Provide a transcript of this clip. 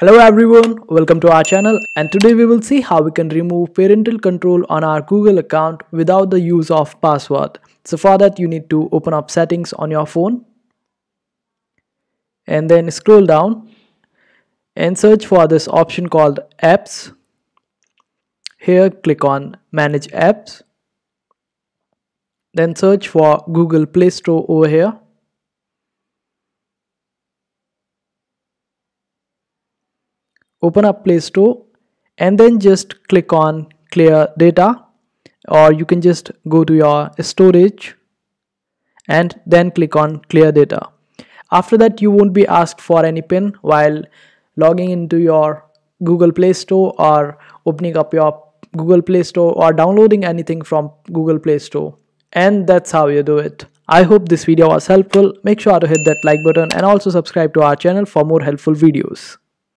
Hello everyone, welcome to our channel and today we will see how we can remove parental control on our Google account without the use of password. So for that you need to open up settings on your phone and then scroll down and search for this option called apps. Here click on manage apps. Then search for Google Play Store over here open up play store and then just click on clear data or you can just go to your storage and then click on clear data. After that you won't be asked for any pin while logging into your google play store or opening up your google play store or downloading anything from google play store. And that's how you do it. I hope this video was helpful. Make sure to hit that like button and also subscribe to our channel for more helpful videos